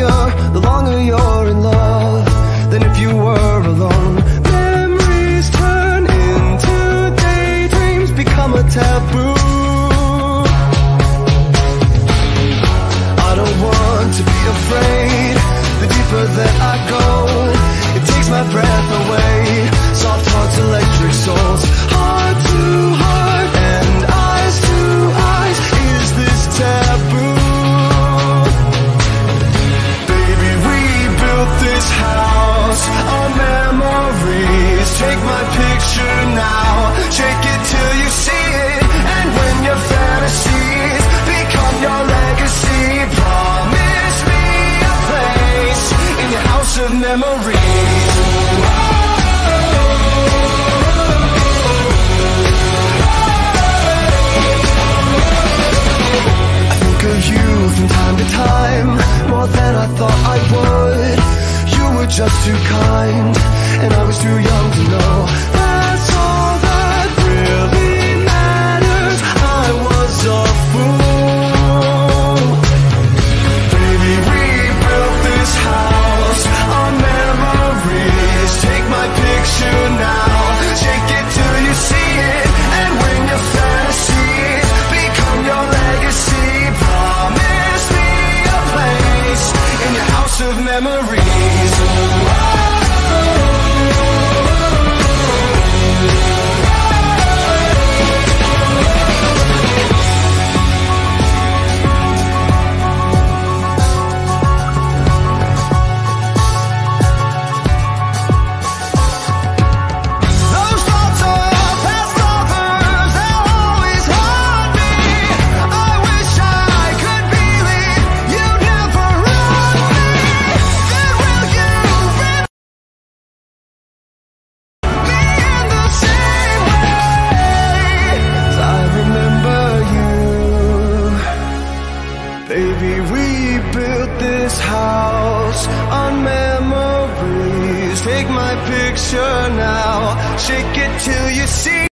the longer you're in love than if you were alone. Memories turn into daydreams, become a taboo. from time to time More than I thought I would You were just too kind And I was too young to know. We built this house on memories. Take my picture now, shake it till you see.